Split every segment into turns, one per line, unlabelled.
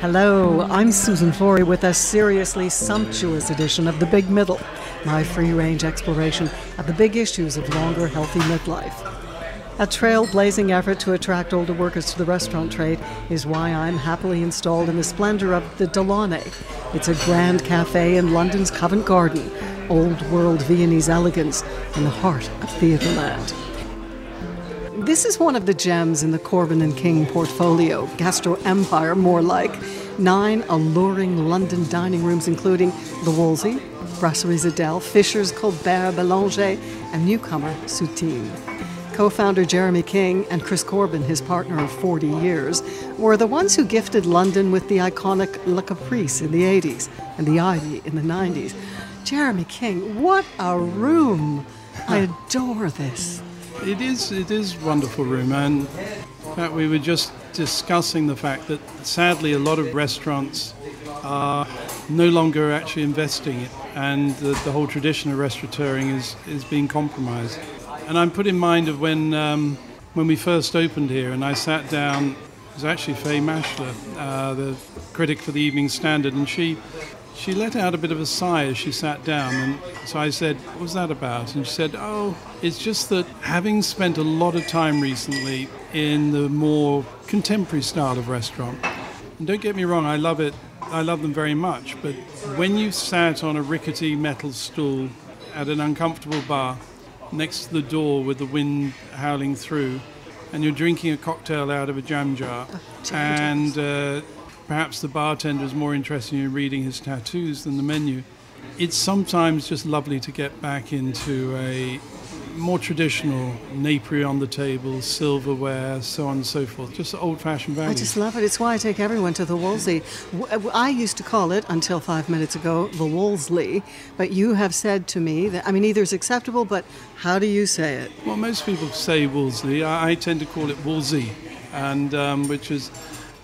Hello, I'm Susan Flory with a seriously sumptuous edition of The Big Middle, my free range exploration of the big issues of longer, healthy midlife. A trailblazing effort to attract older workers to the restaurant trade is why I'm happily installed in the splendour of the Delaunay. It's a grand cafe in London's Covent Garden, old world Viennese elegance in the heart of Theatreland. This is one of the gems in the Corbin and King portfolio, Gastro Empire more like. Nine alluring London dining rooms, including the Wolsey, Brasserie Zedel, Fischer's Colbert Bellanger, and newcomer Soutine. Co founder Jeremy King and Chris Corbin, his partner of 40 years, were the ones who gifted London with the iconic Le Caprice in the 80s and the Ivy in the 90s. Jeremy King, what a room! I adore this.
It is. It is wonderful room, and in fact, we were just discussing the fact that sadly a lot of restaurants are no longer actually investing it, and the, the whole tradition of restaurateuring is is being compromised. And I'm put in mind of when um, when we first opened here, and I sat down. It was actually Fay Maschler, uh, the critic for the Evening Standard, and she she let out a bit of a sigh as she sat down, and so I said, What was that about? And she said, Oh, it's just that having spent a lot of time recently in the more contemporary style of restaurant, and don't get me wrong, I love it, I love them very much, but when you sat on a rickety metal stool at an uncomfortable bar next to the door with the wind howling through, and you're drinking a cocktail out of a jam jar, and uh, perhaps the bartender is more interested in reading his tattoos than the menu. It's sometimes just lovely to get back into a more traditional napery on the table, silverware, so on and so forth. Just old-fashioned values.
I just love it. It's why I take everyone to the Wolsey. I used to call it until five minutes ago the Wolseley, but you have said to me that I mean either is acceptable, but how do you say it?
Well, most people say Wolseley. I, I tend to call it Wolsey, and um, which is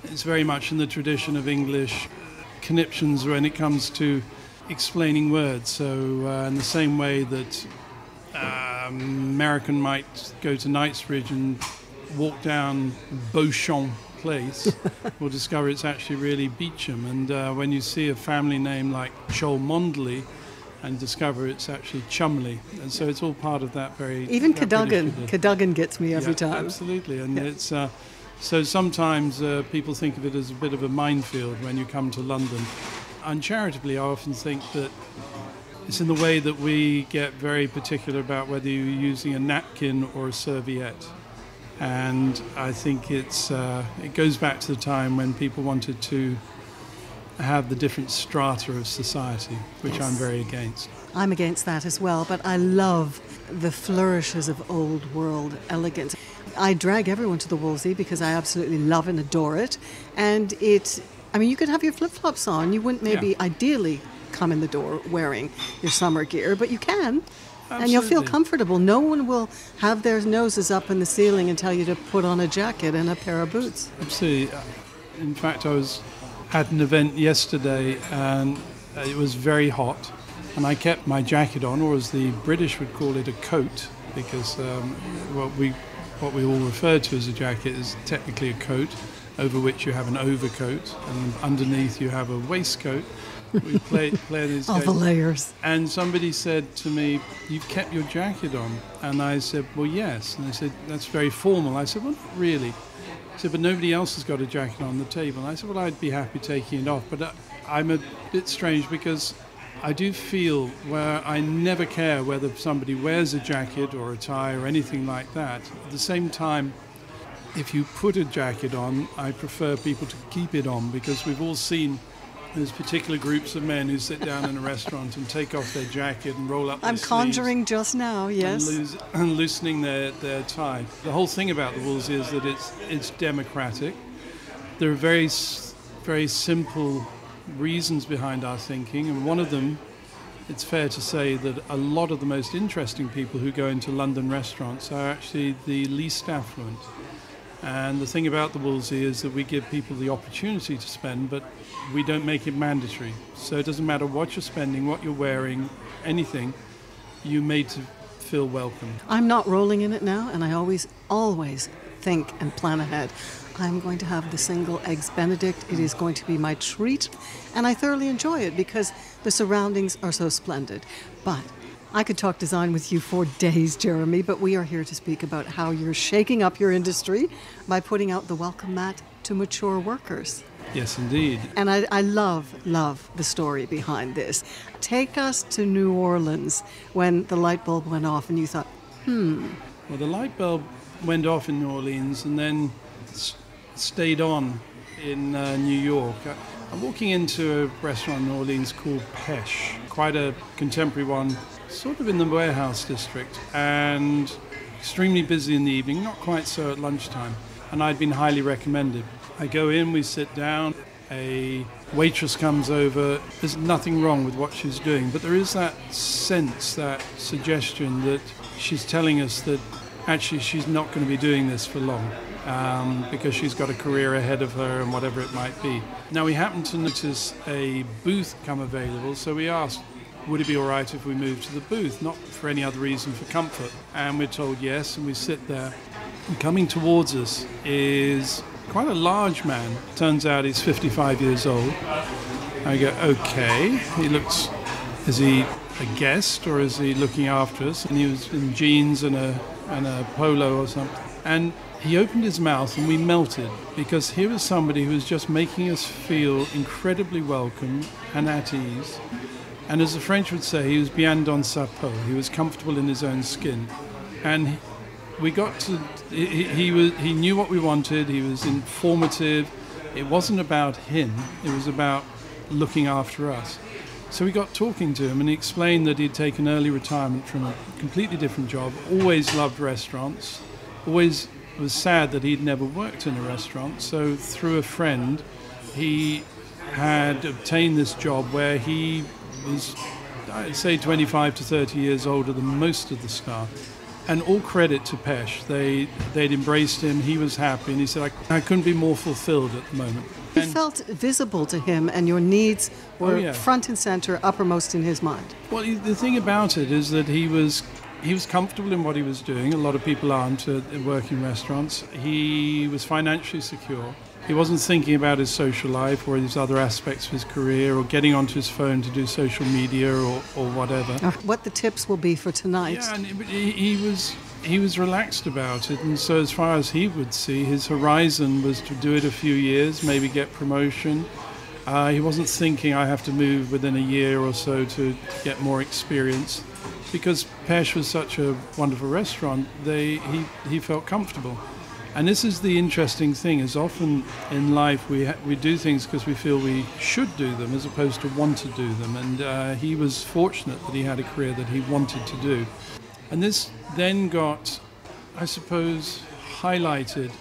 it's very much in the tradition of English conniptions when it comes to explaining words. So, uh, in the same way that um, American might go to Knightsbridge and walk down Beauchamp Place, will discover it's actually really Beecham. And uh, when you see a family name like Cholmondeley, and discover it's actually Chumley, and so it's all part of that very.
Even Cadogan, Cadogan gets me every
yeah,
time.
Absolutely, and yeah. it's. Uh, so sometimes uh, people think of it as a bit of a minefield when you come to London. Uncharitably, I often think that it's in the way that we get very particular about whether you're using a napkin or a serviette. And I think it's, uh, it goes back to the time when people wanted to have the different strata of society, which yes. I'm very against.
I'm against that as well, but I love the flourishes of old world elegance. I drag everyone to the Wolsey because I absolutely love and adore it. And it, I mean, you could have your flip flops on. You wouldn't maybe yeah. ideally come in the door wearing your summer gear, but you can. Absolutely. And you'll feel comfortable. No one will have their noses up in the ceiling and tell you to put on a jacket and a pair of boots.
Absolutely. In fact, I was at an event yesterday and it was very hot, and I kept my jacket on, or as the British would call it, a coat, because um, what we what we all refer to as a jacket is technically a coat over which you have an overcoat and underneath you have a waistcoat. We play, play these
All
games.
the layers.
And somebody said to me, You've kept your jacket on. And I said, Well, yes. And they said, That's very formal. I said, Well, not really. I said, But nobody else has got a jacket on the table. And I said, Well, I'd be happy taking it off. But uh, I'm a bit strange because I do feel where I never care whether somebody wears a jacket or a tie or anything like that. At the same time, if you put a jacket on, I prefer people to keep it on because we've all seen those particular groups of men who sit down in a restaurant and take off their jacket and roll up
I'm conjuring just now, yes.
And, lose, and, loosening their, their tie. The whole thing about the Wolsey is that it's, it's democratic. There are very, very simple reasons behind our thinking, and one of them, it's fair to say that a lot of the most interesting people who go into London restaurants are actually the least affluent. And the thing about the Woolsey is that we give people the opportunity to spend, but we don't make it mandatory. So it doesn't matter what you're spending, what you're wearing, anything, you made to feel welcome.
I'm not rolling in it now, and I always, always think and plan ahead. I'm going to have the single eggs Benedict. It is going to be my treat, and I thoroughly enjoy it because the surroundings are so splendid. But I could talk design with you for days, Jeremy, but we are here to speak about how you're shaking up your industry by putting out the welcome mat to mature workers.
Yes, indeed.
And I, I love, love the story behind this. Take us to New Orleans when the light bulb went off and you thought, hmm.
Well, the light bulb went off in New Orleans and then stayed on in uh, New York. I- I'm walking into a restaurant in Orleans called Pêche, quite a contemporary one, sort of in the warehouse district, and extremely busy in the evening, not quite so at lunchtime. And I'd been highly recommended. I go in, we sit down, a waitress comes over. There's nothing wrong with what she's doing, but there is that sense, that suggestion that she's telling us that actually she's not going to be doing this for long um, because she's got a career ahead of her and whatever it might be. Now, we happened to notice a booth come available, so we asked, would it be all right if we moved to the booth? Not for any other reason, for comfort. And we're told yes, and we sit there. And coming towards us is quite a large man. Turns out he's 55 years old. I go, okay. He looks, is he a guest or is he looking after us? And he was in jeans and a, and a polo or something. And he opened his mouth and we melted because here was somebody who was just making us feel incredibly welcome and at ease. And as the French would say, he was bien dans sa peau. He was comfortable in his own skin. And we got to, he, he- was, he knew what we wanted, he was informative. It wasn't about him, it was about looking after us. So we got talking to him and he explained that he'd taken early retirement from a completely different job, always loved restaurants, always was sad that he'd never worked in a restaurant. So through a friend, he had obtained this job where he was, I'd say, 25 to 30 years older than most of the staff. And all credit to Pêche. They, they'd embraced him, he was happy, and he said, I, I couldn't be more fulfilled at the moment.
You felt visible to him and your needs oh, were
Oh, yeah.
front and center, uppermost in his mind.
Well, the thing about it is that he was he was comfortable in what he was doing. A lot of people aren't uh, working restaurants. He was financially secure. He wasn't thinking about his social life or his other aspects of his career or getting onto his phone to do social media or, or whatever.
Uh, What the tips will be for tonight.
Yeah, and he, he was he was relaxed about it, and so as far as he would see, his horizon was to do it a few years, maybe get promotion. Uh, he wasn't thinking I have to move within a year or so to get more experience, because Pêche was such a wonderful restaurant. They he he felt comfortable. And this is the interesting thing: is often in life we ha- we do things because we feel we should do them, as opposed to want to do them. And uh, he was fortunate that he had a career that he wanted to do. And this then got, I suppose, highlighted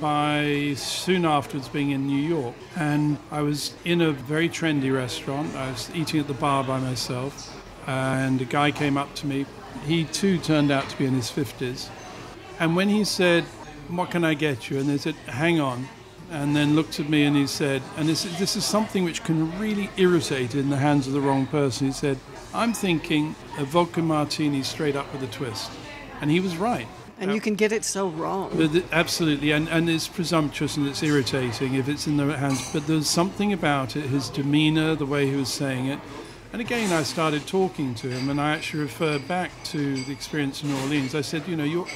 by soon afterwards being in New York. And I was in a very trendy restaurant. I was eating at the bar by myself. And a guy came up to me. He too turned out to be in his 50s. And when he said, What can I get you? And they said, Hang on. And then looked at me and he said, And this, this is something which can really irritate in the hands of the wrong person. He said, I'm thinking a vodka martini straight up with a twist. And he was right.
And you can get it so wrong.
But th- absolutely, and, and it's presumptuous and it's irritating if it's in the hands. But there's something about it, his demeanour, the way he was saying it. And again, I started talking to him, and I actually referred back to the experience in New Orleans. I said, you know,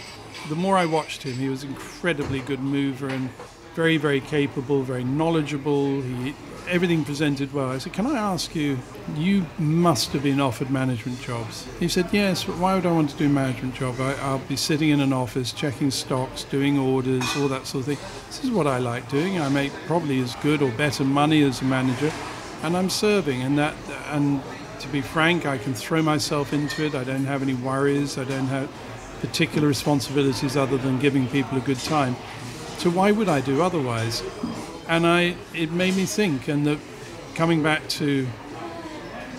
the more I watched him, he was incredibly good mover and very, very capable, very knowledgeable. He, everything presented well. I said, can I ask you, you must have been offered management jobs. He said, yes, but why would I want to do a management job? I, I'll be sitting in an office, checking stocks, doing orders, all that sort of thing. This is what I like doing. I make probably as good or better money as a manager, and I'm serving. And that, and to be frank, I can throw myself into it. I don't have any worries. I don't have particular responsibilities other than giving people a good time. So why would I do otherwise? And I, it made me think. And coming back to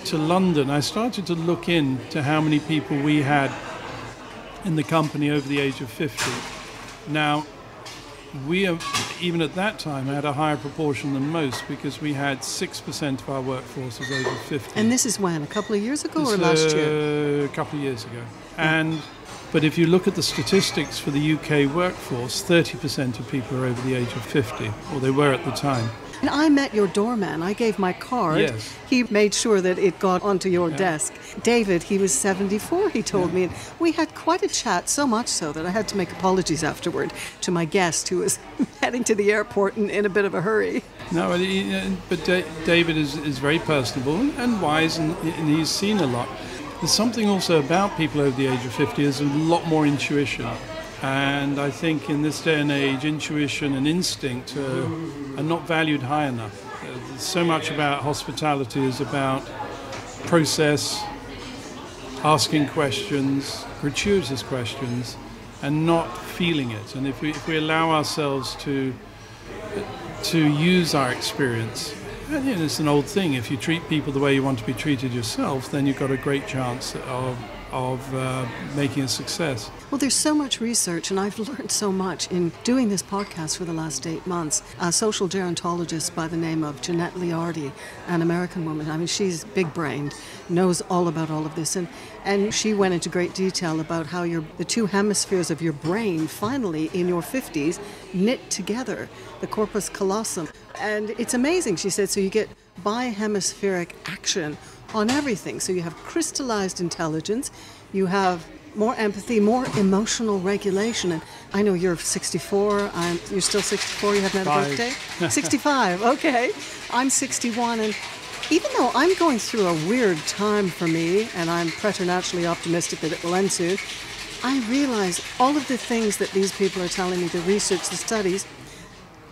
to London, I started to look into how many people we had in the company over the age of 50. Now, we are, even at that time had a higher proportion than most because we had 6% of our workforce was over 50.
And this is when? A couple of years ago or last
uh,
year?
A couple of years ago. And But if you look at the statistics for the UK workforce, 30% of people are over the age of 50, or they were at the time.
And I met your doorman. I gave my card.
Yes.
He made sure that it got onto your desk. David, he was 74, he told me. And we had quite a chat, so much so that I had to make apologies afterward to my guest who was heading to the airport in, in a bit of a hurry.
No, but, uh, David is, is very personable and wise, and, and he's seen a lot. There's something also about people over the age of 50, there's a lot more intuition. And I think in this day and age, intuition and instinct uh, are not valued high enough. Uh, so much about hospitality is about process, asking questions, gratuitous questions, and not feeling it. And if we, if we allow ourselves to to use our experience, and you know, it's an old thing. If you treat people the way you want to be treated yourself, then you've got a great chance of of uh, making a success.
Well, there's so much research, and I've learned so much in doing this podcast for the last eight months. A social gerontologist by the name of Jeanette Leardi, an American woman, I mean, she's big brained, knows all about all of this. And, and she went into great detail about how your, the two hemispheres of your brain finally, in your 50s, knit together, the corpus callosum. And it's amazing, she said. So you get bihemispheric action on everything. So you have crystallized intelligence, you have more empathy, more emotional regulation. And I know you're 64. I'm, you're still 64. You haven't had a birthday. 65. Okay. I'm 61, and even though I'm going through a weird time for me, and I'm preternaturally optimistic that it will end soon, I realize all of the things that these people are telling me, the research, the studies,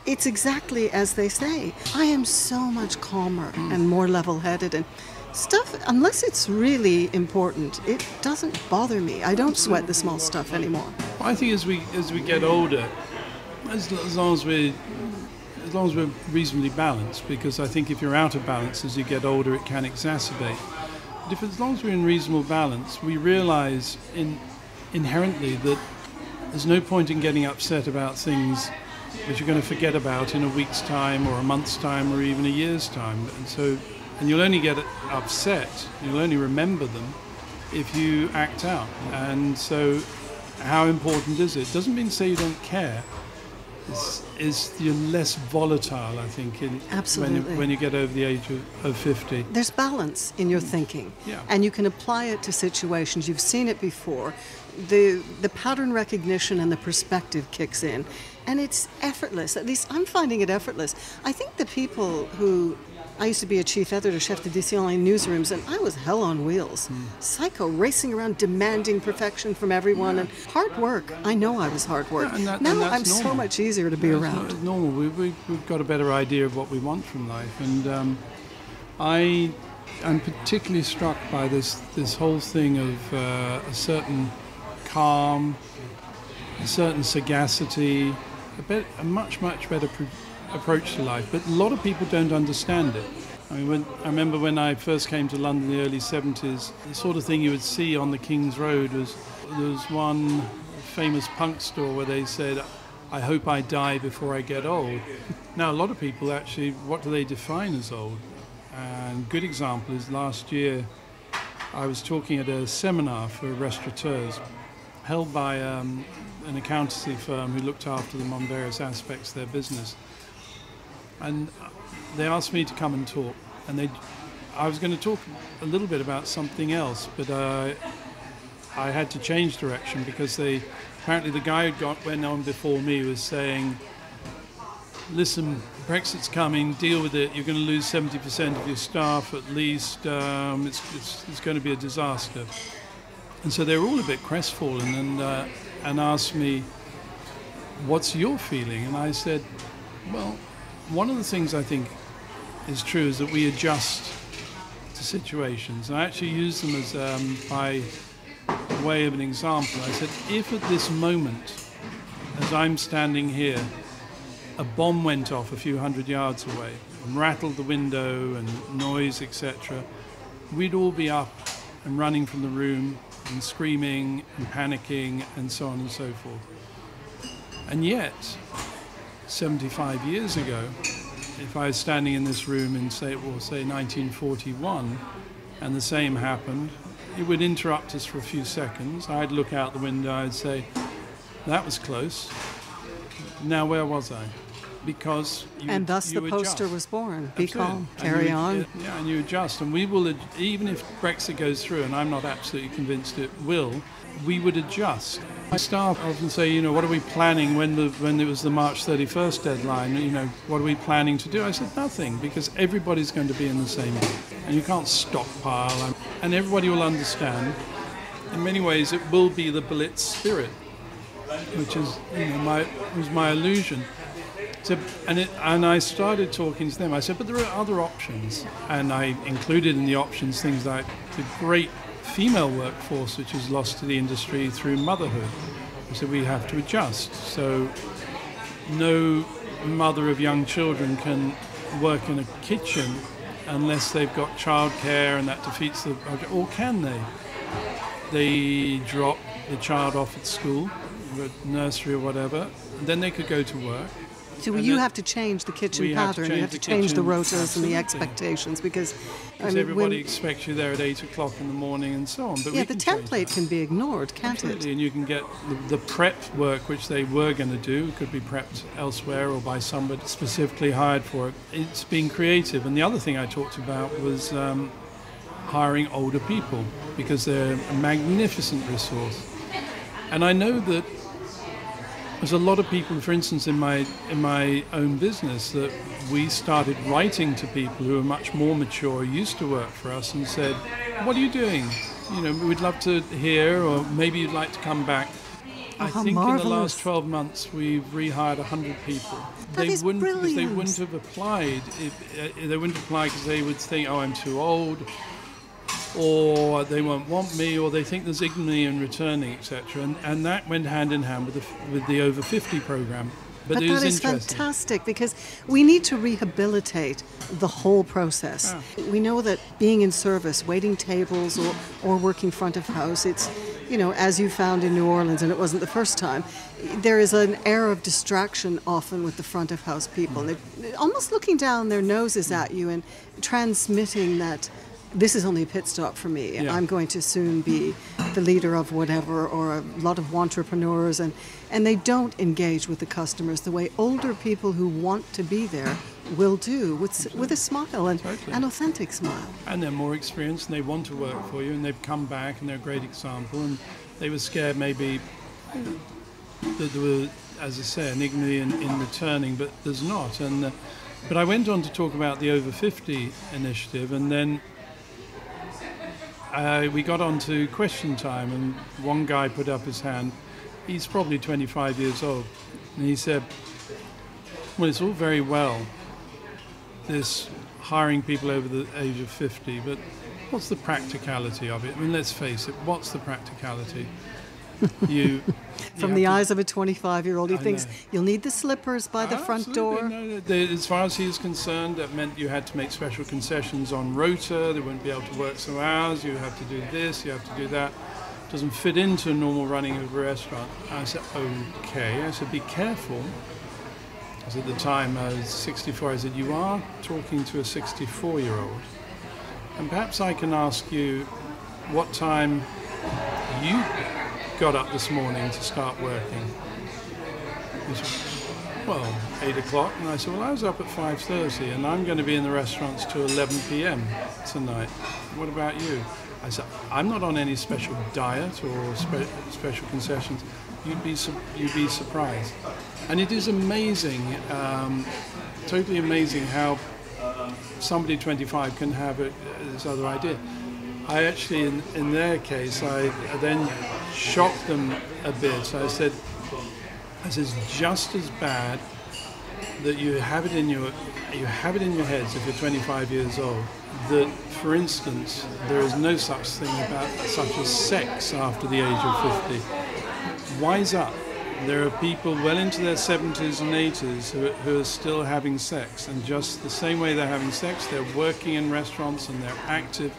it's exactly as they say. I am so much calmer mm. and more level headed and stuff unless it's really important it doesn't bother me i don't sweat the small stuff anymore
I think as we as we get older, as, as long as we as long as we're reasonably balanced, because I think if you're out of balance as you get older, it can exacerbate. But if as long as we're in reasonable balance, we realise in inherently that there's no point in getting upset about things which you're going to forget about in a week's time or a month's time or even a year's time. And so, and you'll only get upset, you'll only remember them if you act out. And so, how important is it? Doesn't mean to say you don't care. It's, it's you're less volatile, I think, in, when, you, when you get over the age of, of 50.
there's balance in your thinking
Yeah.
and you can apply it to situations you've seen it before the the pattern recognition and the perspective kicks in and it's effortless at least i'm finding it effortless i think the people who I used to be a chief editor, chef de division in newsrooms, and I was hell on wheels.
Hmm.
Psycho, racing around, demanding perfection from everyone, and hard work. I know I was hard work.
Yeah, and that-
now
and
I'm so much easier to be
It's
around.
not normal. We, we, we've got a better idea of what we want from life, and um, I am particularly struck by this this whole thing of uh, a certain calm, a certain sagacity, a, bit, a much much better pr- approach to life. But a lot of people don't understand it. I mean, when, I remember when I first came to London in the early 70s, the sort of thing you would see on the King's Road was there was one famous punk store where they said, I hope I die before I get old. Now, a lot of people actually, what do they define as old? And good example is last year I was talking at a seminar for restaurateurs held by um, an accountancy firm who looked after them on various aspects of their business. And they asked me to come and talk. And they, I was going to talk a little bit about something else, but uh, I had to change direction because they apparently the guy who got went on before me was saying, "Listen, Brexit's coming. Deal with it. You're going to lose 70% of your staff at least. Um, it's, it's, it's going to be a disaster." And so they were all a bit crestfallen and uh, and asked me, "What's your feeling?" And I said, "Well, one of the things I think is true is that we adjust to situations. And I actually use them as um, by way of an example. I said, if at this moment, as I'm standing here, a bomb went off a few hundred yards away and rattled the window and noise, etc., we'd all be up and running from the room and screaming and panicking and so on and so forth. And yet, 75 years ago, if I was standing in this room in say, well, say 1941, and the same happened, it would interrupt us for a few seconds. I'd look out the window, I'd say, that was close. Now, where was I? Because you,
and thus the poster was born. Be
Absolutely.
calm, carry
you-
on.
Yeah, and you adjust. And we will, ad- even if Brexit goes through, and I'm not absolutely convinced it will, we would adjust. My staff often say, you know, what are we planning when the when it was the March 31st deadline? You know, what are we planning to do? I said nothing because everybody's going to be in the same boat, and you can't stockpile. And, and everybody will understand. In many ways, it will be the Blitz spirit, which is you know my was my illusion. So, and, it, and I started talking to them. I said, but there are other options. And I included in the options things like the great female workforce, which is lost to the industry through motherhood. So we have to adjust. So no mother of young children can work in a kitchen unless they've got childcare and that defeats the. Or can they? They drop the child off at school, nursery or whatever, and then they could go to work.
So
and
you have to change the kitchen pattern. you have to
change the
the rotas and the expectations because I mean,
everybody expects you there at eight o'clock in the morning and so on. But
yeah, the
can
template can be ignored, can't
Absolutely,
it?
and you can get the, the prep work which they were going to do could be prepped elsewhere or by somebody specifically hired for it. It's being creative, and the other thing I talked about was um, hiring older people because they're a magnificent resource. And I know that there's a lot of people, for instance, in my in my own business, that we started writing to people who are much more mature, used to work for us, and said, "What are you doing? You know, we'd love to hear, or maybe you'd like to come back." I
Oh, how
think in the last 12 months we've rehired 100 people.
That
they
is
wouldn't because they wouldn't have applied. If, uh, they wouldn't apply because they would think, "Oh, I'm too old." Or they won't want me, or they think there's ignominy in returning, etc. And, and that went hand in hand with the, with the over 50 program. But,
But that is fantastic because we need to rehabilitate the whole process. We know that being in service, waiting tables or, or working front of house, it's, you know, as you found in New Orleans, and it wasn't the first time, there is an air of distraction often with the front of house people.
Mm.
They're almost looking down their noses at you and transmitting that this is only a pit stop for me.
Yeah.
I'm going to soon be the leader of whatever, or a lot of entrepreneurs, and, and they don't engage with the customers the way older people who want to be there will do, with, with a smile and
Totally.
an authentic smile.
and they're more experienced and they want to work for you and they've come back and they're a great example and they were scared maybe that there were as I say an ignominy in, in returning but there's not and uh, but I went on to talk about the over 50 initiative and then uh, we got on to question time and one guy put up his hand he's probably 25 years old and he said well it's all very well this hiring people over the age of 50, but what's the practicality of it? I mean, let's face it, what's the practicality? You
From the
to-
eyes of a 25 year old, he
I
thinks
know.
you'll need the slippers by the front
Absolutely,
door.
no, they- as far as he is concerned, that meant you had to make special concessions on rota. They wouldn't be able to work some hours. You have to do this. You have to do that. Doesn't fit into a normal running of a restaurant. I said, okay. I said, be careful. Because at the time I was 64. I said, you are talking to a 64 year old. And perhaps I can ask you what time you got up this morning to start working. Well, 8 o'clock. And I said, well, I was up at 5.30 and I'm going to be in the restaurants till 11 p.m. tonight. What about you? I said, I'm not on any special diet or spe- special concessions. You'd be, you'd be surprised. And it is amazing, um, totally amazing how somebody 25 can have a, this other idea. I actually, in, in their case, I, I then shocked them a bit. I said, this is just as bad that you have it in your you have it in your heads if you're 25 years old that for instance there is no such thing about such as sex after the age of 50 wise up there are people well into their 70s and 80s who, who are still having sex and just the same way they're having sex they're working in restaurants and they're active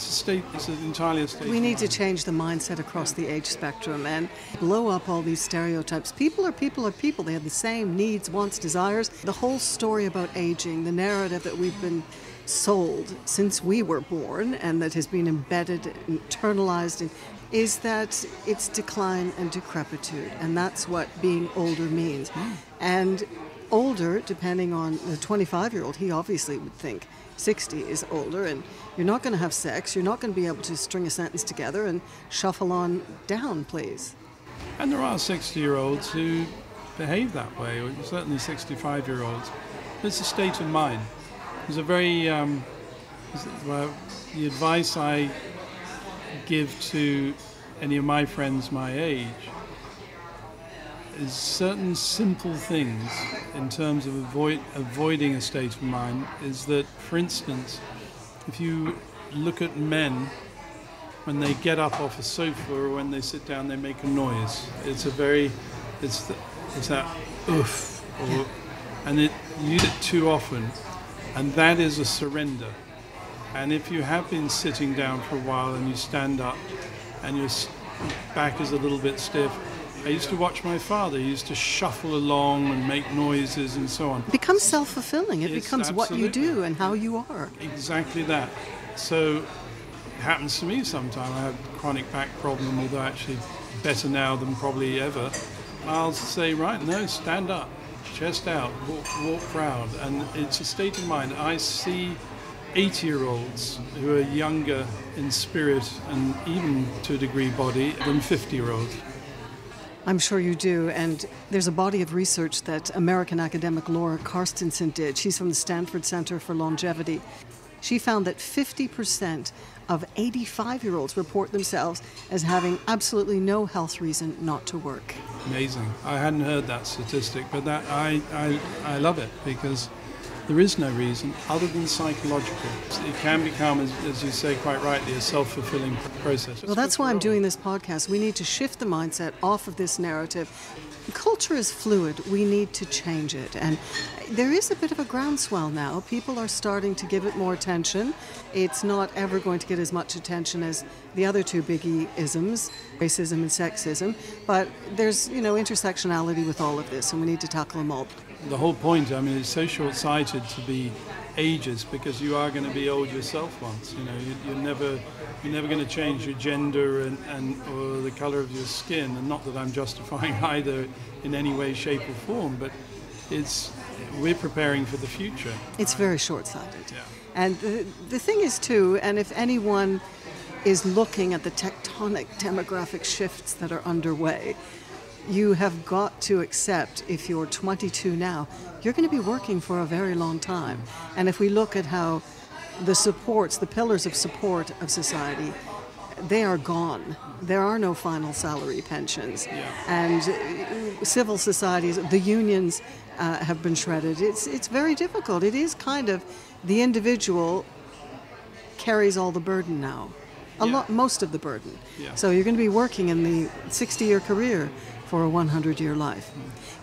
It's a state. It's an entirely a state.
We need to change the mindset across the age spectrum and blow up all these stereotypes. People are people are people. They have the same needs, wants, desires. The whole story about aging, the narrative that we've been sold since we were born and that has been embedded, internalized, in, is that it's decline and decrepitude. And that's what being older means. Hmm. And older, depending on the 25 year old, he obviously would think 60 is older and you're not going to have sex, you're not going to be able to string a sentence together and shuffle on down, please.
And there are 60-year-olds who behave that way, or certainly 65-year-olds. It's a state of mind. There's a very um, well, the advice I give to any of my friends my age is certain simple things in terms of avoid, avoiding a state of mind is that, for instance, if you look at men when they get up off a sofa or when they sit down, they make a noise. It's a very, it's the, it's that oof, or, and it you use it too often, and that is a surrender. And if you have been sitting down for a while and you stand up, and your back is a little bit stiff. I used to watch my father. He used to shuffle along and make noises and so on.
It becomes self fulfilling. It
It's
becomes what you do and how you are.
Exactly that. So it happens to me sometimes. I have chronic back problem, although actually better now than probably ever. I'll say, right, no, stand up, chest out, walk, walk proud. And it's a state of mind. I see 80 year olds who are younger in spirit and even to a degree body than 50 year olds.
I'm sure you do. And there's a body of research that American academic Laura Carstensen did. She's from the Stanford Center for Longevity. She found that 50% of 85 year olds report themselves as having absolutely no health reason not to work.
Amazing. I hadn't heard that statistic, but that I, I, I love it because there is no reason other than psychological. It can become, as, as you say quite rightly, a self fulfilling process.
Well, that's why I'm doing this podcast. We need to shift the mindset off of this narrative. Culture is fluid. We need to change it. And there is a bit of a groundswell now. People are starting to give it more attention. It's not ever going to get as much attention as the other two biggie isms, racism and sexism. But there's, you know, intersectionality with all of this, and we need to tackle them all.
The whole point, I mean, it's so short sighted to be ages because you are going to be old yourself once. You know, you, you're never. You're never going to change your gender and, and or the color of your skin, and not that I'm justifying either in any way, shape, or form, but it's we're preparing for the future.
It's very short sighted.
Yeah.
And the, the thing is, too, and if anyone is looking at the tectonic demographic shifts that are underway, you have got to accept if you're 22 now, you're going to be working for a very long time. And if we look at how the supports, the pillars of support of society, they are gone. There are no final salary pensions. And uh, civil societies, the unions uh, have been shredded. It's, it's very difficult. It is kind of the individual carries all the burden now, a
Yeah.
lot, most of the burden.
Yeah.
So you're going to be working in the 60 year career for a 100 year life.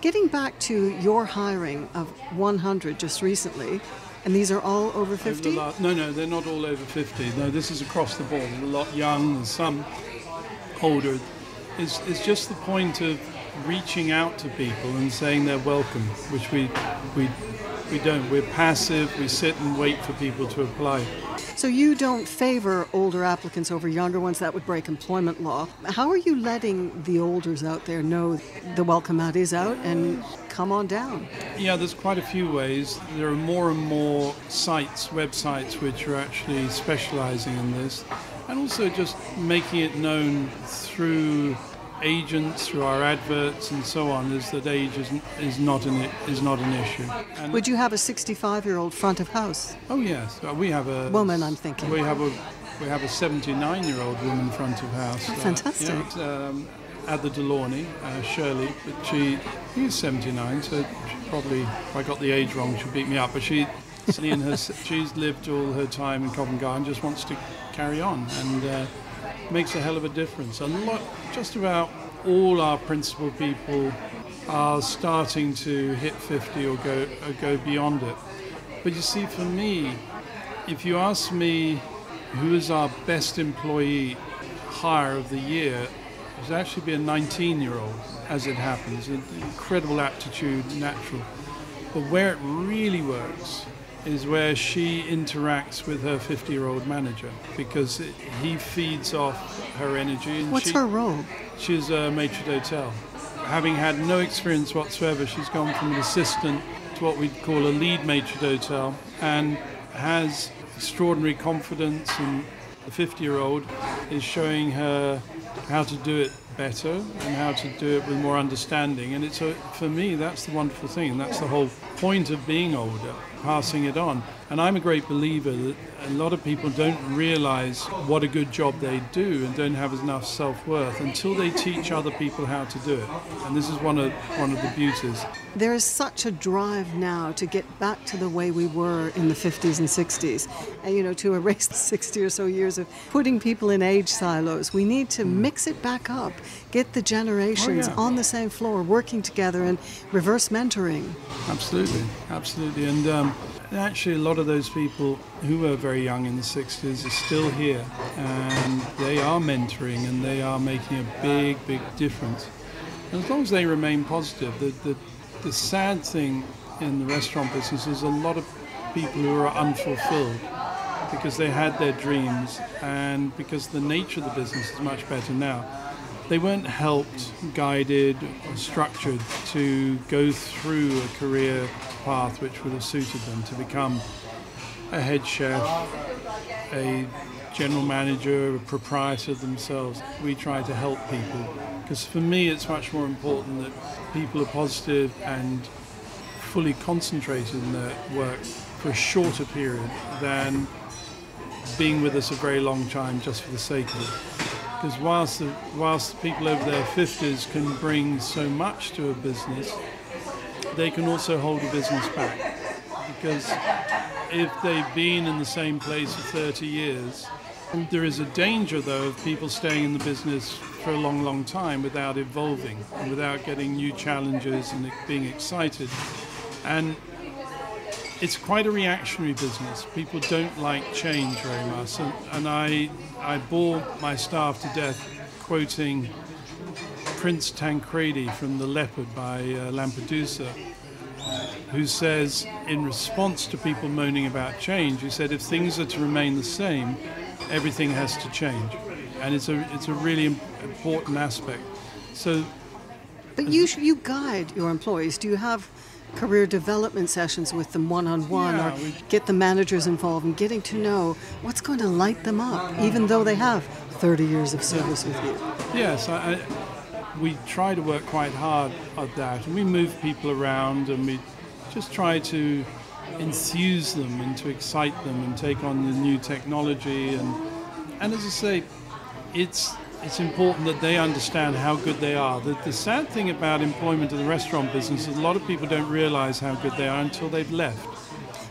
Getting back to your hiring of 100 just recently, and these are all over
Over the
50?
no, no, they're not all over 50. No, this is across the board. There's a lot young and some older. It's, it's just the point of reaching out to people and saying they're welcome, which we, we, we don't. We're passive, we sit and wait for people to apply.
So you don't favor older applicants over younger ones. That would break employment law. How are you letting the olders out there know the welcome mat is out and come on down?
Yeah, there's quite a few ways. There are more and more sites, websites, which are actually specializing in this, and also just making it known through agents, through our adverts, and so on, is that age is, is not an is not an issue. And,
Would you have a 65 year old front of house?
oh yes, uh, we have a
Woman, I'm thinking.
We have a we have a 79 year old woman front of house. uh,
fantastic.
yeah, um, at the Delaunay, uh, Shirley, but she is 79, so she probably if I got the age wrong, she'll beat me up. But she, her, she's lived all her time in Covent Garden, just wants to carry on, and uh, makes a hell of a difference. A lot, just about all our principal people are starting to hit 50 or go or go beyond it. But you see, for me, if you ask me who is our best employee hire of the year was actually be a 19 year old, as it happens. An incredible aptitude, natural. But where it really works is where she interacts with her 50 year old manager because it, he feeds off her energy. And
What's
she,
her role?
She's a maitre d'hotel. Having had no experience whatsoever, she's gone from an assistant to what we'd call a lead maitre d'hotel and has extraordinary confidence. And the 50 year old is showing her how to do it better and how to do it with more understanding. And it's a, for me, that's the wonderful thing. And that's the whole point of being older, passing it on. And I'm a great believer that a lot of people don't realize what a good job they do and don't have enough self-worth until they teach other people how to do it. And this is one of one of the beauties.
There is such a drive now to get back to the way we were in the 50s and 60s, and you know, to erase the 60 or so years of putting people in age silos. We need to mix it back up, get the generations
Oh, yeah.
on the same floor, working together, and reverse mentoring.
Absolutely, absolutely. And um, actually, a lot of those people who were very young in the 60s are still here and they are mentoring and they are making a big, big difference. And as long as they remain positive, the, the, the sad thing in the restaurant business is a lot of people who are unfulfilled because they had their dreams and because the nature of the business is much better now. They weren't helped, guided, or structured to go through a career path which would have suited them to become a head chef, a general manager, a proprietor themselves. We try to help people because for me it's much more important that people are positive and fully concentrated in their work for a shorter period than being with us a very long time just for the sake of it. Because whilst the, whilst people over their 50s can bring so much to a business, they can also hold a business back. Because if they've been in the same place for 30 years, there is a danger, though, of people staying in the business for a long, long time without evolving and without getting new challenges and being excited. And it's quite a reactionary business. People don't like change very much, and, and I I bore my staff to death quoting Prince Tancredi from The Leopard by uh, Lampedusa, who says, in response to people moaning about change, he said, if things are to remain the same, everything has to change, and it's a it's a really important aspect. So
But you, you guide your employees. Do you have career development sessions with them one on one or get the managers involved in getting to know what's going to light them up, even though they have 30 years of service with you?
Yes, I, I, we try to work quite hard at that, and we move people around, and we just try to enthuse them and to excite them and take on the new technology, and and as I say, it's it's important that they understand how good they are. The, the sad thing about employment in the restaurant business is a lot of people don't realize how good they are until they've left.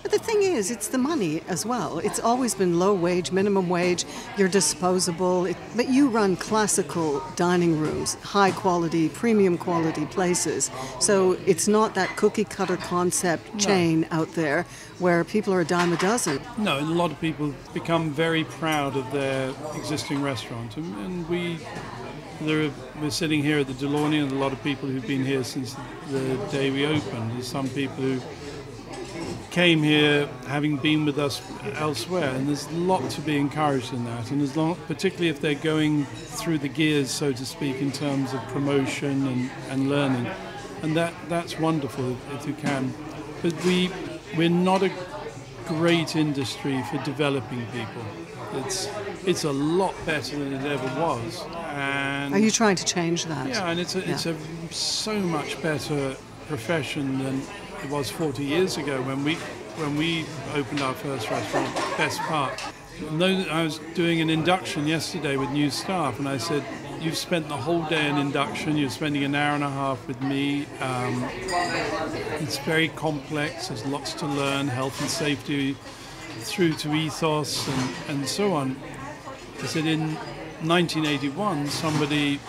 But the thing is, it's the money as well. It's always been low wage, minimum wage, you're disposable. It, but you run classical dining rooms, high quality, premium quality places. So it's not that cookie cutter concept chain out there where people are a dime a dozen.
No, and a lot of people become very proud of their existing restaurant, and, and we. There are, we're sitting here at the Delaunay, and a lot of people who've been here since the day we opened. There's some people who came here having been with us elsewhere, and there's a lot to be encouraged in that. And as long, particularly if they're going through the gears, so to speak, in terms of promotion and, and learning, and that that's wonderful if, you can. But we we're not a great industry for developing people. It's it's a lot better than it ever was, and
Are you trying to change that?
yeah, and it's a, it's a so much better profession than it was 40 years ago when we when we opened our first restaurant, Best Part. I was doing an induction yesterday with new staff, and I said, "You've spent the whole day in induction. You're spending an hour and a half with me. Um, it's very complex. There's lots to learn, health and safety, through to ethos and, and so on." I said, "In 1981, somebody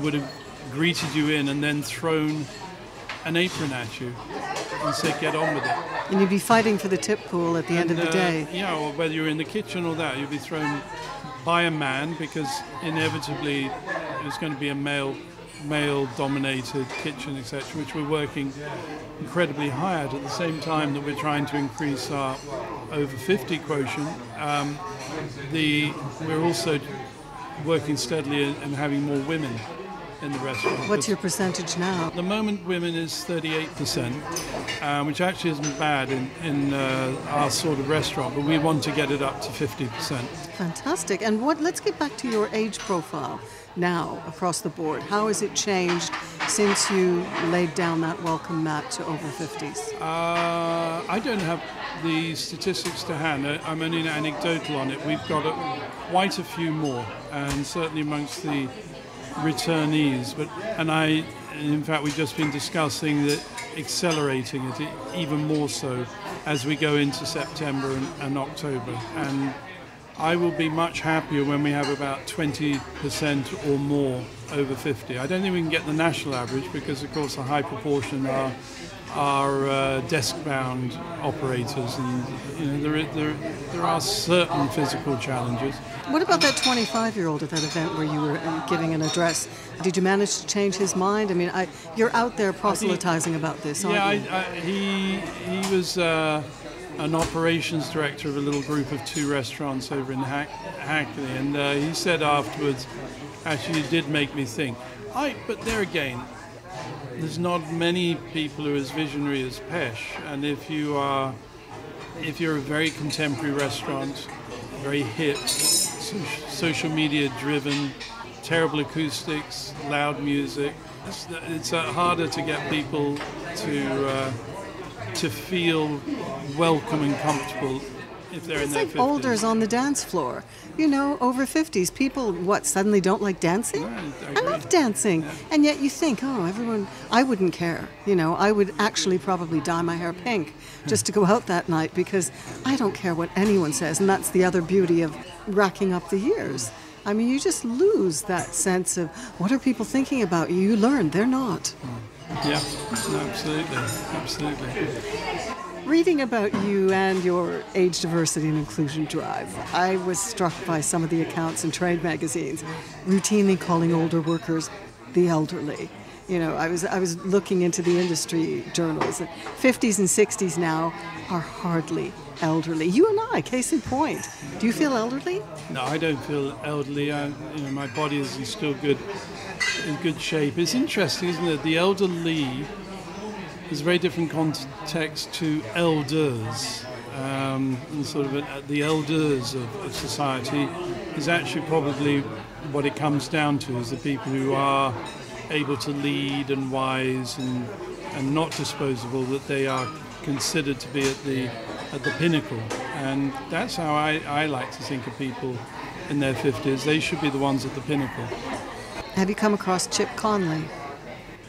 would have greeted you in and then thrown an apron at you and say, get on with it.
And you'd be fighting for the tip pool at the end of the
uh,
day.
Yeah, or whether you're in the kitchen or that, you'd be thrown by a man because inevitably it's going to be a male male dominated kitchen etc which we're working incredibly high at at the same time that we're trying to increase our over 50 quotient um, the we're also working steadily and having more women in the restaurant
What's your percentage now?
At the moment, women is 38%, um, which actually isn't bad in, in uh, our sort of restaurant, but we want to get it up to 50%.
Fantastic. And what? Let's get back to your age profile now across the board. How has it changed since you laid down that welcome mat to over 50s?
Uh, I don't have the statistics to hand. I'm only anecdotal on it. We've got a, quite a few more, and certainly amongst the returnees. But and I, in fact, we've just been discussing that accelerating it even more so as we go into September and, and October. And I will be much happier when we have about 20% or more over 50. I don't think we can get the national average because, of course, a high proportion are are uh, desk-bound operators, and you know there, there there are certain physical challenges.
What about that 25 year old at that event where you were uh, giving an address? Did you manage to change his mind? I mean, I, you're out there proselytizing about this, aren't
Yeah, I. I, he he was uh, an operations director of a little group of two restaurants over in Hack, Hackney, and uh, he said afterwards, actually, it did make me think. I, but there again, there's not many people who are as visionary as Pêche, and if you are, if you're a very contemporary restaurant, very hip, so, social media driven, terrible acoustics, loud music, it's, it's uh, harder to get people to uh, to feel welcome and comfortable if they're
It's like
50s.
olders on the dance floor. You know, over 50s, people, what, suddenly don't like dancing?
Yeah, I
I love dancing. And yet you think, oh, everyone, I wouldn't care. You know, I would actually probably dye my hair pink just to go out that night because I don't care what anyone says. And that's the other beauty of racking up the years. I mean, you just lose that sense of what are people thinking about you? You learn, they're not.
Yeah, absolutely, absolutely.
Reading about you and your age diversity and inclusion drive, I was struck by some of the accounts in trade magazines, routinely calling older workers the elderly. You know, I was I was looking into the industry journals. and 50s and 60s now are hardly elderly. You and I, case in point. Do you feel elderly?
No, I don't feel elderly. I, you know, my body is still good, in good shape. It's interesting, isn't it? The elderly is a very different context to elders. Um, and sort of uh, the elders of, of society is actually probably what it comes down to is the people who are able to lead and wise and, and not disposable, that they are considered to be at the at the pinnacle. And that's how I, I like to think of people in their 50s. They should be the ones at the pinnacle.
Have you come across Chip Conley?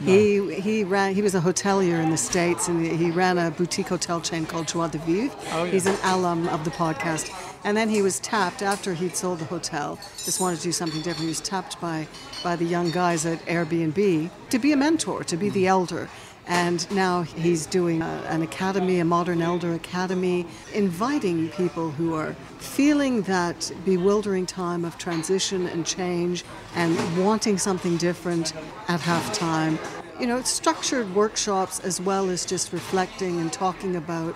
He he ran. He was a hotelier in the states, and he ran a boutique hotel chain called Joie de Vivre.
Oh, yeah.
He's an alum of the podcast, and then he was tapped after he'd sold the hotel. Just wanted to do something different. He was tapped by by the young guys at Airbnb to be a mentor, to be the mm. elder. And now he's doing a, an academy, a modern elder academy, inviting people who are feeling that bewildering time of transition and change and wanting something different at halftime. You know, structured workshops as well as just reflecting and talking about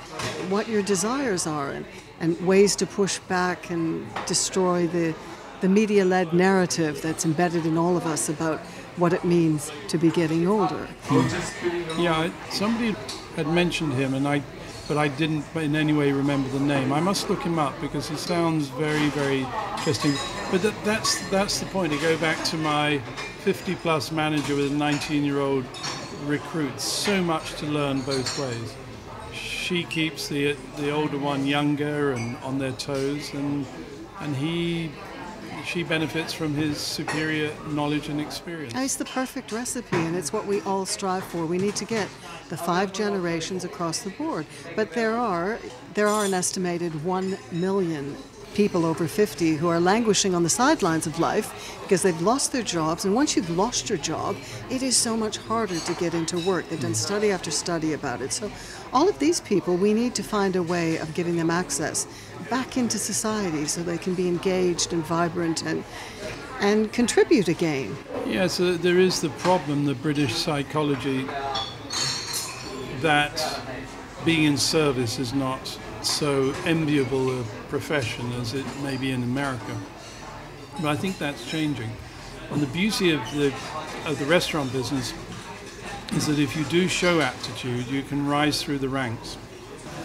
what your desires are and, and ways to push back and destroy the, the media led narrative that's embedded in all of us about what it means to be getting older.
Hmm. Yeah, somebody had mentioned him, and I, but I didn't in any way remember the name. I must look him up because he sounds very, very interesting. But that, that's that's the point. To go back to my 50-plus manager with a 19-year-old recruit, so much to learn both ways. She keeps the the older one younger and on their toes, and and he. She benefits from his superior knowledge and experience.
And it's the perfect recipe, and it's what we all strive for. We need to get the five generations across the board. But there are there are an estimated one million people over 50 who are languishing on the sidelines of life because they've lost their jobs. And once you've lost your job, it is so much harder to get into work. They've done study after study about it. So, all of these people, we need to find a way of giving them access back into society so they can be engaged and vibrant and and contribute again.
Yes, there is the problem, the British psychology, that being in service is not so enviable a profession as it may be in America. But I think that's changing. And the beauty of the, of the restaurant business is that if you do show aptitude, you can rise through the ranks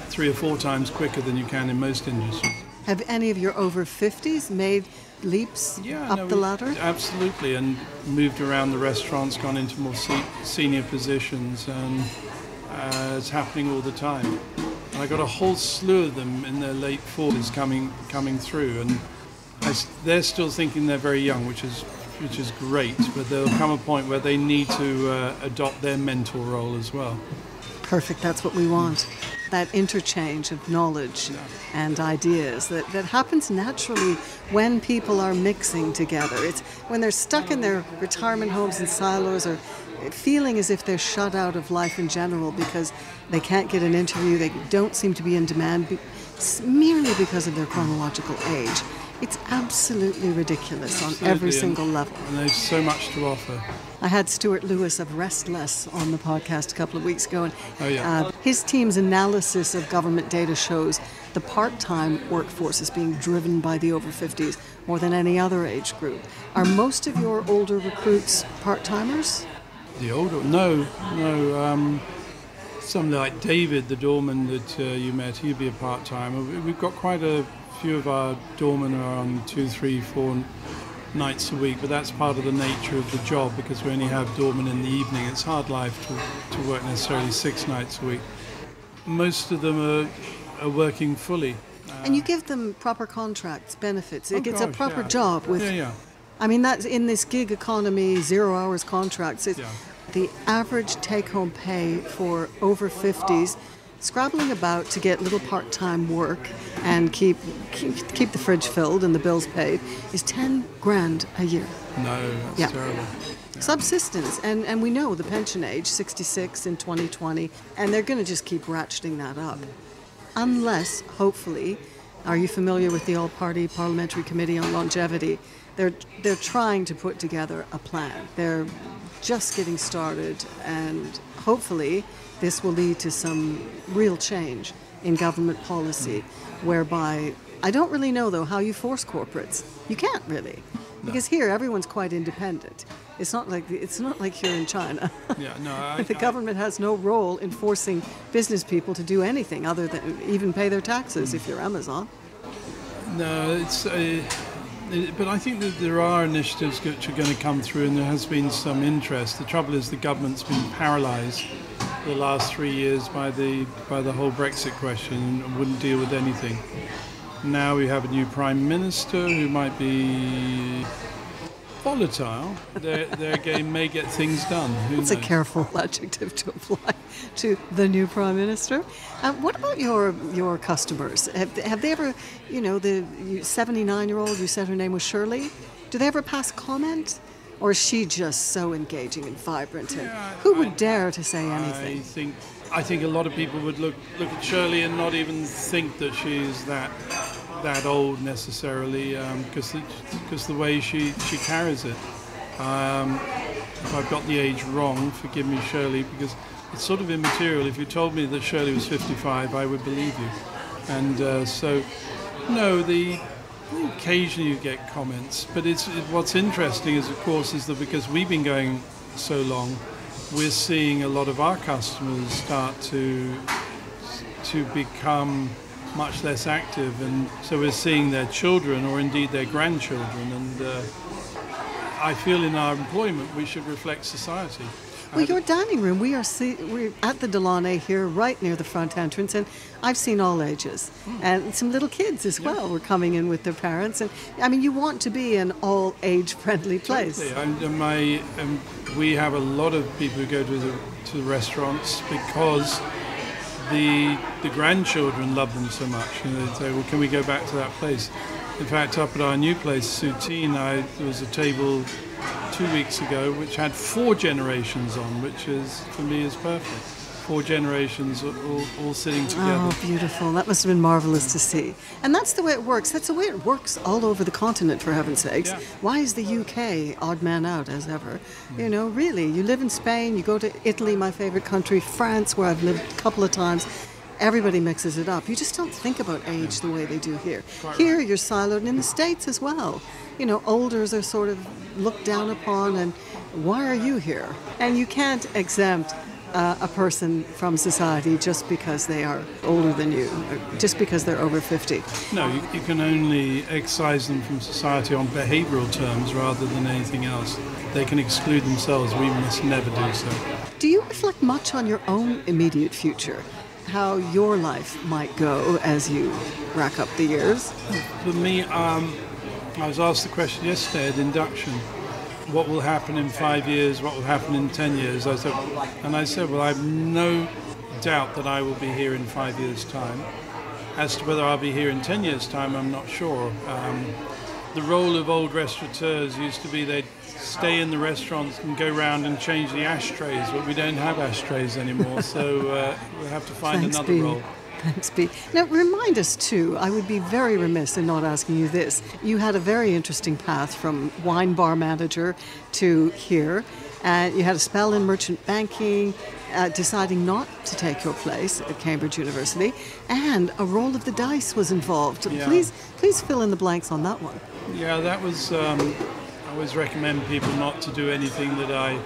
three or four times quicker than you can in most industries.
Have any of your over 50s made leaps
yeah,
up
no,
the ladder?
Absolutely, and moved around the restaurants, gone into more se- senior positions, and uh, it's happening all the time. And I got a whole slew of them in their late 40s coming coming through, and they're still thinking they're very young, which is which is great. But there'll come a point where they need to uh, adopt their mentor role as well.
Perfect. That's what we want that interchange of knowledge and ideas that, that happens naturally when people are mixing together. It's when they're stuck in their retirement homes and silos or feeling as if they're shut out of life in general because they can't get an interview, they don't seem to be in demand merely because of their chronological age. It's absolutely ridiculous absolutely. on every single level.
And there's so much to offer.
I had Stuart Lewis of Rest Less on the podcast a couple of weeks ago, and
oh, yeah.
uh, his team's analysis of government data shows the part time workforce is being driven by the over 50s more than any other age group. Are most of your older recruits part timers?
The older? No, no. Um, somebody like David, the doorman that uh, you met, he'd be a part timer. We've got quite a few of our doormen are on two, three, four nights a week, but that's part of the nature of the job because we only have doormen in the evening. It's hard life to, to work necessarily six nights a week. Most of them are, are working fully.
and you give them proper contracts, benefits.
Oh
it's
gosh,
a proper
yeah.
job with.
Yeah, yeah.
I mean, that's in this gig economy, zero hours contracts.
Yeah.
The average take home pay for over 50s scrabbling about to get little part-time work and keep, keep keep the fridge filled and the bills paid is 10 grand a year.
No, that's
yeah.
terrible.
Subsistence, and, and we know the pension age, 66 in 2020, and they're going to just keep ratcheting that up. Unless, hopefully, are you familiar with the All Party Parliamentary Committee on Longevity? They're, they're trying to put together a plan. They're just getting started, and hopefully, this will lead to some real change in government policy, whereby I don't really know though how you force corporates. You can't really, no. because here everyone's quite independent. It's not like it's not like here in China.
Yeah, no. I,
the government has no role in forcing business people to do anything other than even pay their taxes mm. if you're Amazon.
No, it's. Uh, but I think that there are initiatives which are going to come through, and there has been some interest. The trouble is the government's been paralysed the last three years by the by the whole Brexit question and wouldn't deal with anything. Now we have a new prime minister who might be volatile. their, their game may get things done. Who
That's
knows?
a careful adjective to apply to the new prime minister. Uh, what about your your customers? Have, have they ever, you know, the 79 year old, you said her name was Shirley, do they ever pass comment? Or is she just so engaging and vibrant? And
yeah,
who would
I,
dare to say anything?
I think I think a lot of people would look look at Shirley and not even think that she's that that old necessarily, because um, because the way she she carries it. Um, if I've got the age wrong, forgive me, Shirley, because it's sort of immaterial. If you told me that Shirley was 55, I would believe you. And uh, so, no, the occasionally you get comments, but it's it, what's interesting is, of course, is that because we've been going so long, we're seeing a lot of our customers start to to become much less active, and so we're seeing their children or indeed their grandchildren, and uh, I feel in our employment we should reflect society.
Well, your dining room, we are see, we're at the Delaunay here, right near the front entrance, and I've seen all ages, mm. and some little kids as well were coming in with their parents, and I mean, you want to be an all age friendly place.
Totally. And my, um, we have a lot of people who go to the to the restaurants because the the grandchildren love them so much. Know, they say, "Well, can we go back to that place?" In fact, up at our new place, Soutine, I, there was a table two weeks ago which had four generations on, which is for me is perfect four generations all, all sitting together.
Oh, beautiful. That must have been marvelous to see. And that's the way it works. That's the way it works all over the continent, for heaven's sakes.
Yeah.
Why is the UK odd man out as ever? You know, really, you live in Spain, you go to Italy, my favorite country, France, where I've lived a couple of times. Everybody mixes it up. You just don't think about age the way they do here. Here, you're siloed, and in the States as well. You know, olders are sort of looked down upon, and why are you here? And you can't exempt uh, a person from society just because they are older than you, just because they're over 50.
No, you, you can only excise them from society on behavioural terms rather than anything else. They can exclude themselves. We must never do so.
Do you reflect much on your own immediate future? How your life might go as you rack up the years?
For me, um, I was asked the question yesterday at induction what will happen in five years, what will happen in ten years. I said, and I said, well, I have no doubt that I will be here in five years' time. As to whether I'll be here in ten years' time, I'm not sure. Um, the role of old restaurateurs used to be they'd stay in the restaurants and go around and change the ashtrays, but we don't have ashtrays anymore, so uh, we'll have to find
Thanks,
another role.
Thanks, B. Now, remind us too, I would be very remiss in not asking you this. You had a very interesting path from wine bar manager to here. Uh, you had a spell in merchant banking, uh, deciding not to take your place at Cambridge University, and a roll of the dice was involved.
Yeah.
Please, please fill in the blanks on that one.
Yeah, that was. Um, I always recommend people not to do anything that I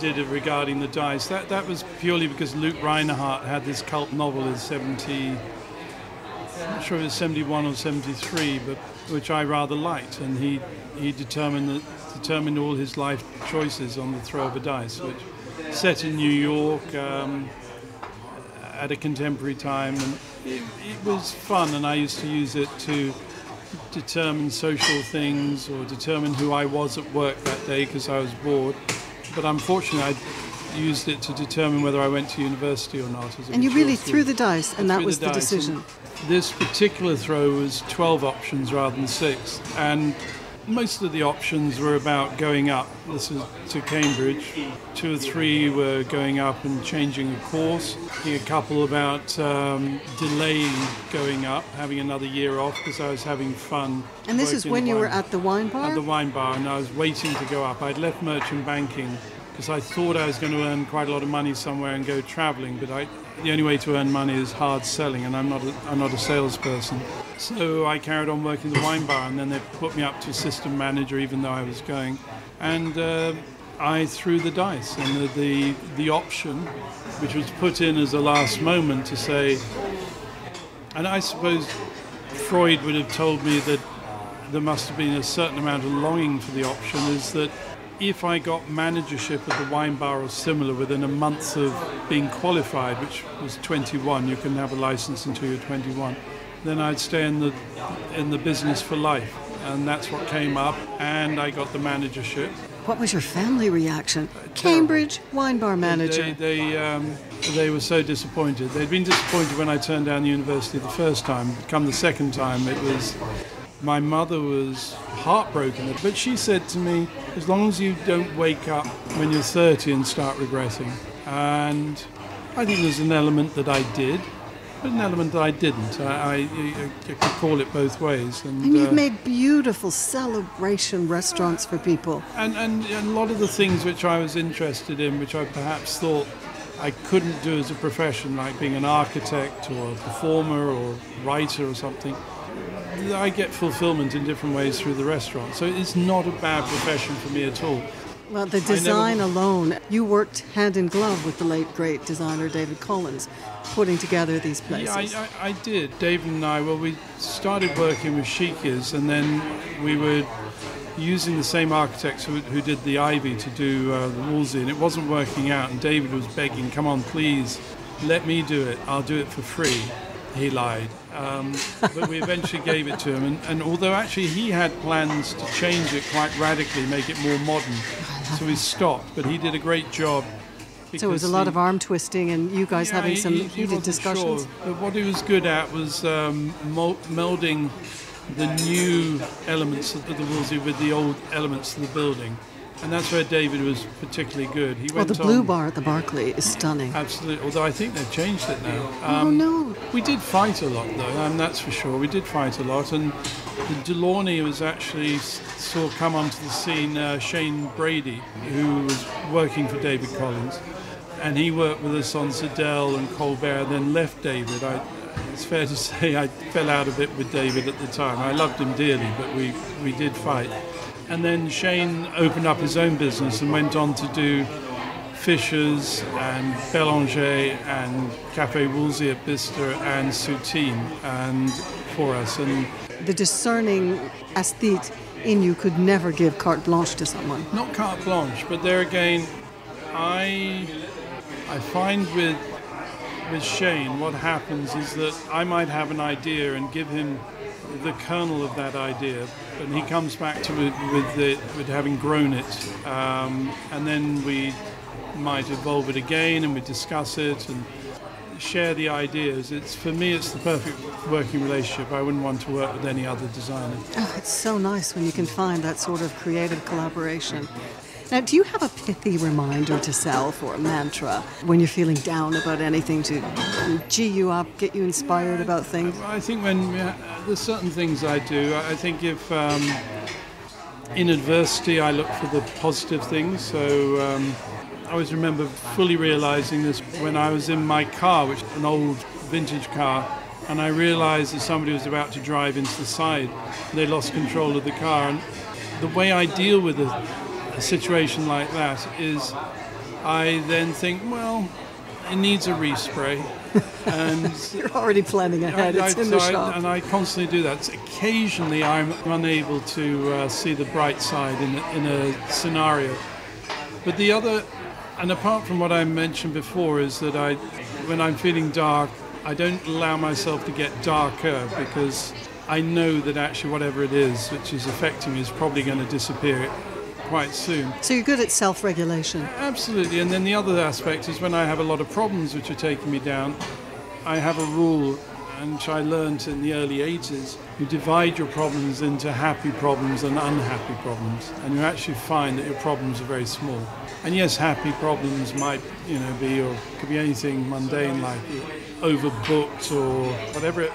did regarding the dice. That that was purely because Luke Rhinehart had this cult novel in 70. I'm not sure it was 71 or 73, but which I rather liked, and he he determined that, determined all his life choices on the throw of a dice, which set in New York. Um, at a contemporary time, and it, it was fun. And I used to use it to determine social things or determine who I was at work that day because I was bored. But unfortunately, I used it to determine whether I went to university or not.
And you really threw the dice, and that was the,
dice,
decision.
and This particular throw was 12 options rather than six, and most of the options were about going up. This is to Cambridge. Two or three were going up and changing a course. A couple about um, delaying going up, having another year off because I was having fun.
And this is when you were at the wine bar?
at the wine bar, and I was waiting to go up. I'd left merchant banking because I thought I was going to earn quite a lot of money somewhere and go traveling. But I, the only way to earn money is hard selling, and I'm not a, I'm not a salesperson. So I carried on working the wine bar, and then they put me up to assistant manager, even though I was going. And uh, I threw the dice, and the, the the option, which was put in as a last moment to say, and I suppose Freud would have told me that there must have been a certain amount of longing for the option is that if I got managership at the wine bar or similar within a month of being qualified, which was 21, you can have a license until you're 21, then I'd stay in the in the business for life. And that's what came up, and I got the managership.
What was your family reaction? Cambridge wine bar manager.
They, they, um, they were so disappointed. They'd been disappointed when I turned down the university the first time. Come the second time, it was my mother was heartbroken. But she said to me, as long as you don't wake up when you're 30 and start regretting. And I think there's an element that I did, but an element that I didn't. I, I, I could call it both ways. And,
And you've
uh,
made beautiful celebration restaurants for people.
and, and, and a lot of the things which I was interested in, which I perhaps thought I couldn't do as a profession, like being an architect or a performer or writer or something, I get fulfillment in different ways through the restaurant. So it's not a bad profession for me at all.
Well, the
never-
design alone, you worked hand in glove with the late great designer David Collins, putting together these places.
Yeah, I, I, I did. David and I, well, we started working with Sheikas and then we were using the same architects who, who did the Ivy to do uh, the Wolseley, and it wasn't working out. And David was begging, "Come on, please, let me do it. I'll do it for free." He lied, um, but we eventually gave it to him. And, and although actually he had plans to change it quite radically, make it more modern, so we stopped. But he did a great job
So it was a lot
he-
of arm twisting and you guys
Yeah,
having some
he- he
heated discussions.
Sure. But what he was good at was um, mel- melding the new elements of the Wolseley with the old elements of the building. And that's where David was particularly good. He
Well, the blue
on-
bar at the Berkeley is stunning.
Absolutely. Although I think they've changed it now.
oh
Um,
no!
We did fight a lot, though, and that's for sure. We did fight a lot, and Delaunay was actually saw come onto the scene uh, Shayne Brady, who was working for David Collins, and he worked with us on Zedel and Colbert, and then left David. I, it's fair to say I fell out a bit with David at the time. I loved him dearly, but we, we did fight. And then Shayne opened up his own business and went on to do Fischer's and Bellanger and Cafe Wolseley at Bicester and Soutine and for us. And
The discerning aesthete in you could never give carte blanche to someone.
not carte blanche, but there again, I I find with with Shayne what happens is that I might have an idea and give him the kernel of that idea, and he comes back to it with it with having grown it, um, and then we might evolve it again and we discuss it and share the ideas. It's for me, it's the perfect working relationship. I wouldn't want to work with any other designer.
Oh, it's so nice when you can find that sort of creative collaboration. Now, do you have a pithy reminder to self or a mantra when you're feeling down about anything to gee you up, get you inspired about things?
I think when there's certain things I do, I think if um, in adversity I look for the positive things. So um, I always remember fully realizing this when I was in my car, which an old vintage car, and I realized that somebody was about to drive into the side. They lost control of the car, and the way I deal with a, a situation like that is I then think, well, it needs a respray. and
You're already planning ahead.
I-
It's
I-
in the
so I-
shop.
and I constantly do that. Occasionally, I'm unable to uh, see the bright side in a, in a scenario. But the other, and apart from what I mentioned before, is that I, when I'm feeling dark, I don't allow myself to get darker because I know that actually whatever it is which is affecting me is probably going to disappear quite soon.
So you're good at self-regulation.
Absolutely. And then the other aspect is when I have a lot of problems which are taking me down, I have a rule, and which I learned in the early 80s. You divide your problems into happy problems and unhappy problems, and you actually find that your problems are very small. And yes, happy problems might, you know, be or could be anything mundane like overbooked or whatever it,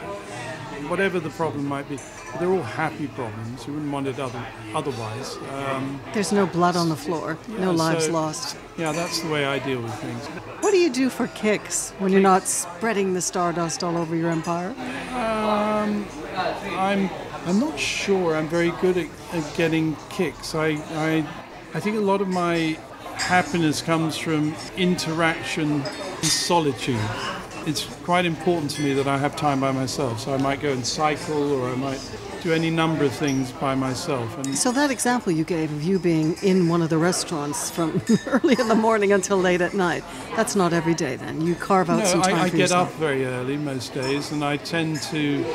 whatever the problem might be. They're all happy problems. You wouldn't want it other, otherwise. Um,
There's no blood on the floor, no lives
so-
lost.
Yeah, that's the way I deal with things.
What do you do for kicks when you're not spreading the stardust all over your empire?
Um, I'm I'm not sure. I'm very good at, at getting kicks. I, I I think a lot of my happiness comes from interaction and solitude. It's quite important to me that I have time by myself. So I might go and cycle, or I might do any number of things by myself. And
So that example you gave of you being in one of the restaurants from early in the morning until late at night, that's not every day then. You carve out
No,
some time
I, I
for
get
yourself.
up very early most days, and I tend to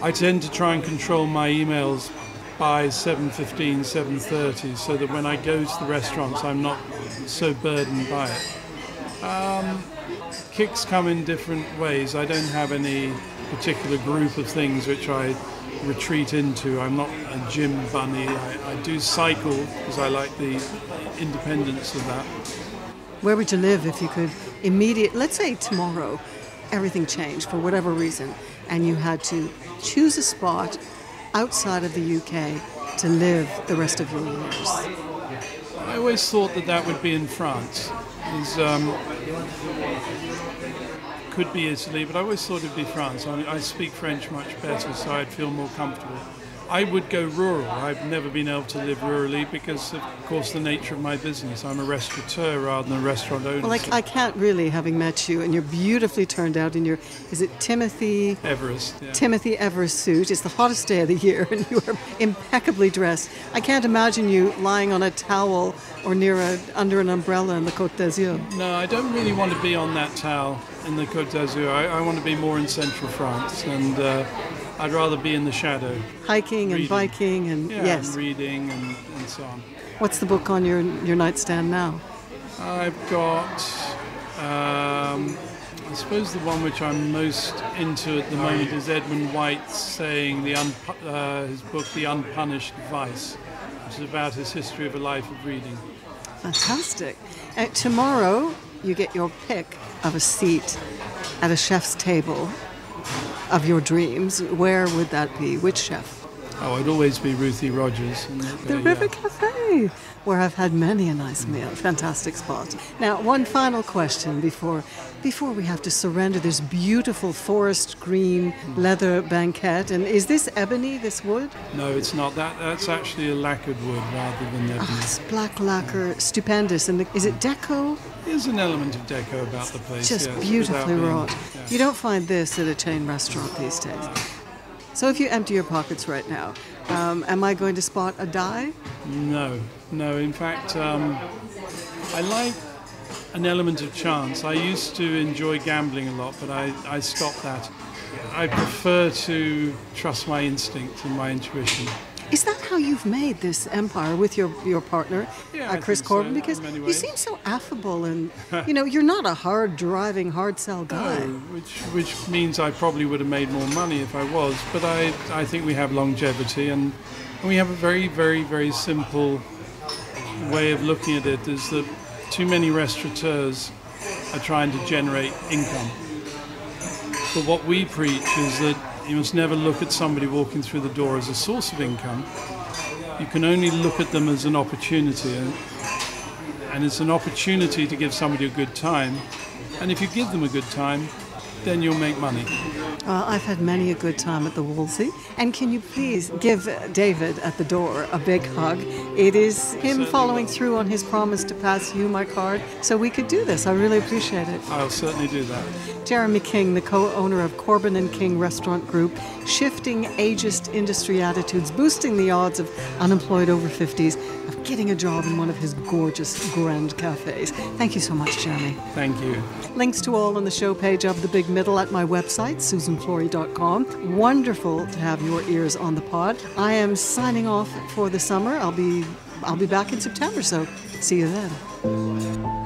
I tend to try and control my emails by 7:15, 7:30, so that when I go to the restaurants, I'm not so burdened by it. Um, kicks come in different ways. I don't have any particular group of things which I retreat into. I'm not a gym bunny. I, I do cycle because I like the independence of that.
Where would you live if you could immediate, let's say tomorrow, everything changed for whatever reason, and you had to choose a spot outside of the UK to live the rest of your years?
I always thought that that would be in France. Um, could be Italy, but I always thought it'd be France. I, I speak French much better, so I'd feel more comfortable. I would go rural. I've never been able to live rurally because, of course, the nature of my business. I'm a restaurateur rather than a restaurant owner.
Well, like, I can't really, having met you, and you're beautifully turned out in your, is it Timothy?
Everest. Yeah.
Timothy Everest suit. It's the hottest day of the year, and you are impeccably dressed. I can't imagine you lying on a towel or near a under an umbrella in the Côte d'Azur.
No, I don't really want to be on that towel in the Côte d'Azur. I, I want to be more in central France, and uh, I'd rather be in the shadow.
Hiking and biking, and
Yeah,
yes.
and reading and, and so on.
What's the book on your your nightstand now?
I've got, um, I suppose the one which I'm most into at the moment is Edmund White's saying the uh, his book The Unpunished Vice, which is about his history of a life of reading.
Fantastic. Uh, tomorrow, you get your pick of a seat at a chef's table of your dreams. Where would that be? Which chef?
Oh, it'd always be Ruthie Rogers.
The River uh, Cafe, where I've had many a nice meal. Fantastic spot. Now, one final question before before we have to surrender this beautiful forest green leather banquette. And is this ebony? This wood?
No, it's not. That that's actually a lacquered wood rather than ebony.
Oh, it's black lacquer, stupendous. And the, is it deco?
There's an element of deco about the place.
Just
yes,
beautifully
being,
wrought. You don't find this at a chain restaurant these days. So if you empty your pockets right now, um, am I going to spot a die?
No, no. In fact, um, I like an element of chance. I used to enjoy gambling a lot, but I, I stopped that. I prefer to trust my instinct and my intuition.
Is that how you've made this empire with your, your partner,
Yeah,
uh, Chris
think so,
Corbin? Because you seem so affable and, you know, you're not a hard driving, hard sell guy.
No, which which means I probably would have made more money if I was. But I I think we have longevity and, and we have a very very very simple way of looking at it. Is that too many restaurateurs are trying to generate income. But what we preach is that you must never look at somebody walking through the door as a source of income. You can only look at them as an opportunity. And, and it's an opportunity to give somebody a good time. And if you give them a good time, then you'll make money.
Well, I've had many a good time at the Wolseley. And can you please give David at the door a big hug? It is him following through on his promise to pass you my card so we could do this. I really appreciate it.
I'll certainly do that.
Jeremy King, the co-owner of Corbin and King Restaurant Group, shifting ageist industry attitudes, boosting the odds of unemployed over 50s of getting a job in one of his gorgeous grand cafes. Thank you so much, Jeremy.
Thank you.
Links to all on the show page of The Big Middle at my website, susanflory.com. Wonderful to have your ears on the pod. I am signing off for the summer. I'll be I'll be back in September, so see you then.